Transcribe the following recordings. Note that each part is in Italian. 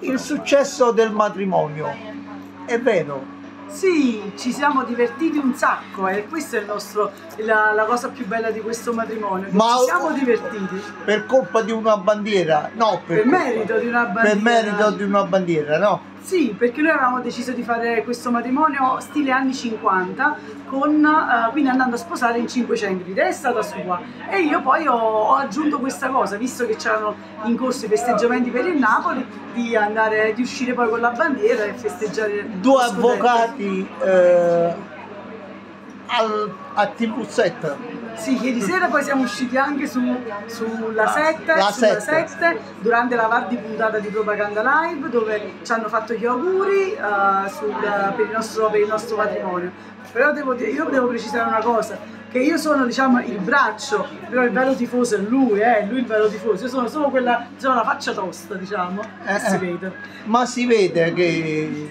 Il successo del matrimonio, è vero, Sì, ci siamo divertiti un sacco e questa è il nostro, la, la cosa più bella di questo matrimonio. Ma- ci siamo divertiti per colpa di una bandiera, no, per, per merito di una bandiera. per merito di una bandiera, no? Sì, perché noi avevamo deciso di fare questo matrimonio stile anni 50, con, eh, quindi andando a sposare in cinque centri, ed è stata sua. E io poi ho, ho aggiunto questa cosa, visto che c'erano in corso i festeggiamenti per il Napoli, di andare, di uscire poi con la bandiera e festeggiare. Due lo avvocati eh, al, a TV7, Sì, ieri sera poi siamo usciti anche su, sulla 7, La sulla sette. 7, durante la VAR di puntata di Propaganda Live dove ci hanno fatto gli auguri eh, sul- per, il nostro, per il nostro matrimonio. Però devo dire, io devo precisare una cosa, che io sono diciamo il braccio, però il vero tifoso è lui, eh, lui il vero tifoso, io sono solo quella, sono la faccia tosta diciamo, Eh, che si eh. vede. ma si vede che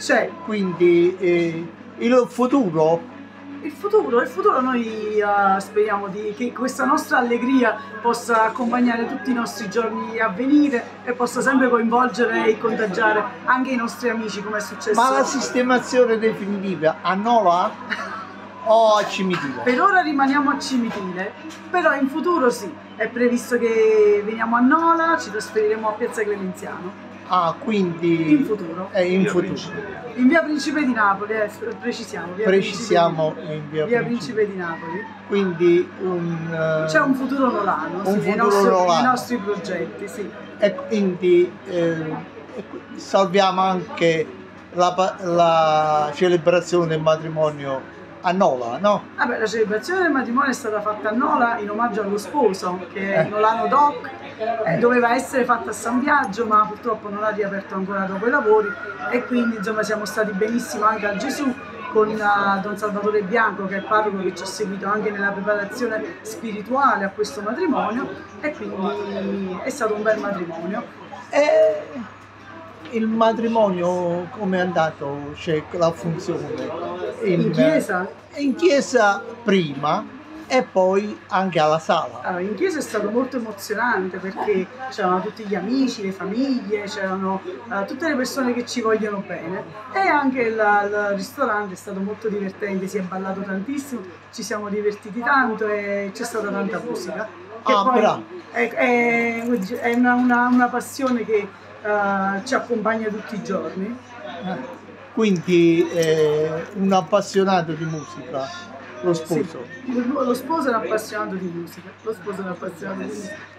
Cioè, quindi eh, il futuro Il futuro, il futuro noi eh, speriamo di- che questa nostra allegria possa accompagnare tutti i nostri giorni a venire e possa sempre coinvolgere e contagiare anche i nostri amici come è successo. Ma la sistemazione definitiva a Nola o a Cimitino? Per ora rimaniamo a Cimitile, però in futuro sì, è previsto che veniamo a Nola, ci trasferiremo a Piazza Clemenziano, Ah, quindi in futuro. È in Via futuro. Principe. In via Principe di Napoli, eh, precisiamo. Via Precisiamo Principe in via, via Principe. Principe di Napoli. Quindi un, eh, C'è un futuro nolano, Un sì, nei, futuro nostri, nolano. nei nostri progetti, sì. e quindi eh, salviamo anche la, la celebrazione del matrimonio a Nola, no? Vabbè, la celebrazione del matrimonio è stata fatta a Nola in omaggio allo sposo, che è Eh. Nolano Doc, eh, doveva essere fatta a San Biagio, ma purtroppo non ha riaperto ancora dopo i lavori e quindi insomma siamo stati benissimo anche al Gesù con eh, Don Salvatore Bianco che è il parroco che ci ha seguito anche nella preparazione spirituale a questo matrimonio e quindi è stato un bel matrimonio. E il matrimonio come è andato? C'è la funzione In chiesa? in chiesa prima e poi anche alla sala. Allora, in chiesa è stato molto emozionante perché c'erano tutti gli amici, le famiglie, c'erano eh, tutte le persone che ci vogliono bene e anche il, il ristorante è stato molto divertente, si è ballato tantissimo, ci siamo divertiti tanto e c'è stata tanta musica. Che Ah, poi è, è- è una, una- una passione che eh, ci accompagna tutti i giorni. Quindi eh, un appassionato di musica, lo Sì. sposo. Lo sposo è un appassionato di musica, lo sposo è un appassionato di musica.